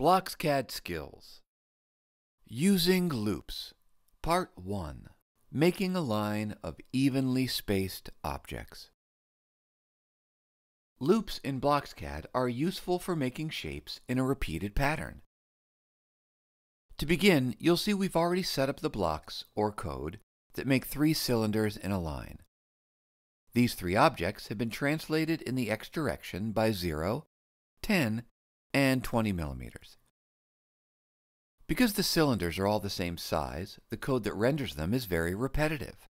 BlocksCAD Skills Using Loops Part 1 Making a line of evenly spaced objects. Loops in BlocksCAD are useful for making shapes in a repeated pattern. To begin, you'll see we've already set up the blocks, or code, that make three cylinders in a line. These three objects have been translated in the x direction by 0, 10, and 20 millimeters. Because the cylinders are all the same size, the code that renders them is very repetitive.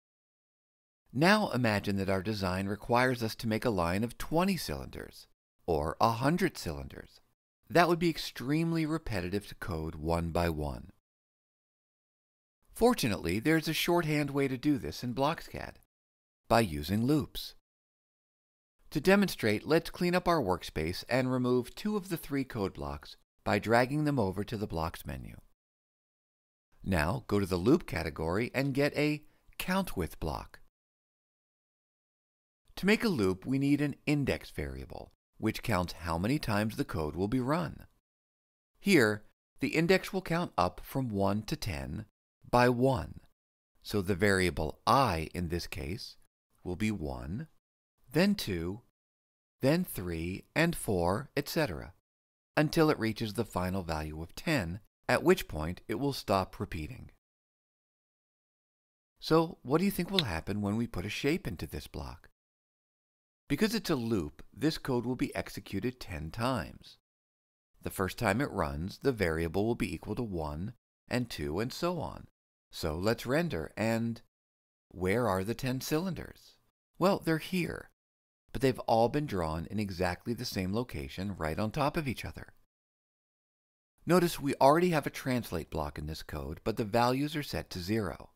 Now imagine that our design requires us to make a line of 20 cylinders, or 100 cylinders. That would be extremely repetitive to code one by one. Fortunately, there's a shorthand way to do this in BlocksCAD by using loops. To demonstrate, let's clean up our workspace and remove two of the three code blocks by dragging them over to the Blocks menu. Now go to the Loop category and get a Count With block. To make a loop, we need an index variable, which counts how many times the code will be run. Here, the index will count up from 1 to 10 by 1, so the variable i in this case will be 1, then 2, then 3 and 4, etc., until it reaches the final value of 10, at which point it will stop repeating. So what do you think will happen when we put a shape into this block? Because it's a loop, this code will be executed 10 times. The first time it runs, the variable will be equal to 1 and 2 and so on. So let's render, and where are the 10 cylinders? Well, they're here, but they've all been drawn in exactly the same location right on top of each other. Notice we already have a translate block in this code, but the values are set to 0.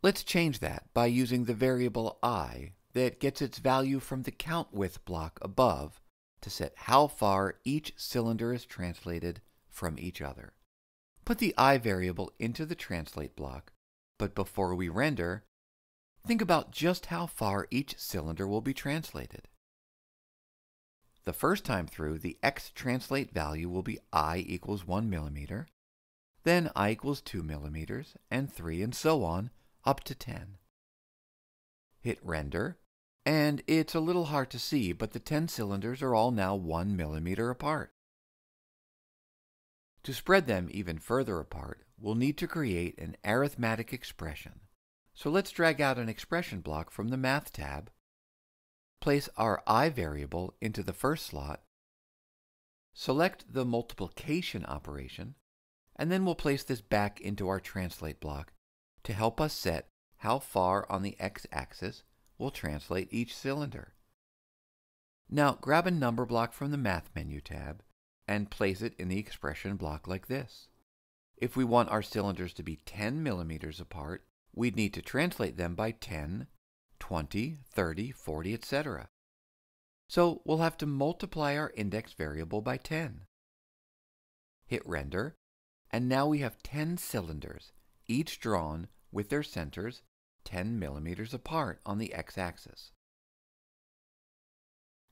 Let's change that by using the variable i that gets its value from the count with block above to set how far each cylinder is translated from each other. Put the i variable into the translate block, but before we render, Think about just how far each cylinder will be translated. The first time through, the x translate value will be i equals 1 millimeter, then i equals 2 millimeters, and 3, and so on, up to 10. Hit render, and it's a little hard to see, but the 10 cylinders are all now 1 millimeter apart. To spread them even further apart, we'll need to create an arithmetic expression. So let's drag out an expression block from the Math tab, place our i variable into the first slot, select the multiplication operation, and then we'll place this back into our translate block to help us set how far on the x-axis we'll translate each cylinder. Now grab a number block from the Math menu tab and place it in the expression block like this. If we want our cylinders to be 10 millimeters apart, we'd need to translate them by 10, 20, 30, 40, etc. So we'll have to multiply our index variable by 10. Hit render, and now we have 10 cylinders, each drawn with their centers 10 millimeters apart on the x-axis.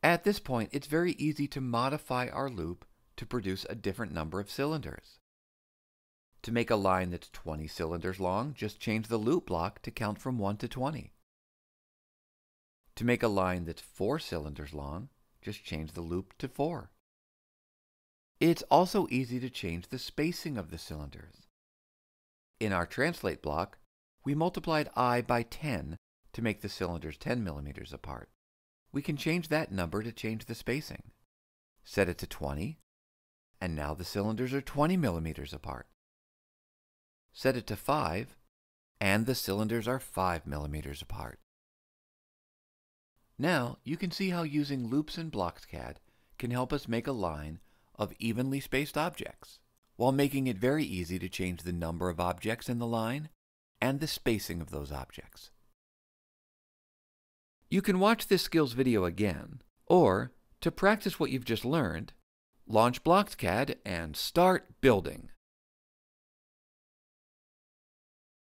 At this point, it's very easy to modify our loop to produce a different number of cylinders. To make a line that's 20 cylinders long, just change the loop block to count from 1 to 20. To make a line that's 4 cylinders long, just change the loop to 4. It's also easy to change the spacing of the cylinders. In our translate block, we multiplied i by 10 to make the cylinders 10 millimeters apart. We can change that number to change the spacing. Set it to 20, and now the cylinders are 20 millimeters apart set it to 5, and the cylinders are 5 millimeters apart. Now you can see how using loops in BlocksCAD can help us make a line of evenly spaced objects, while making it very easy to change the number of objects in the line and the spacing of those objects. You can watch this skills video again, or, to practice what you've just learned, launch BlocksCAD and start building.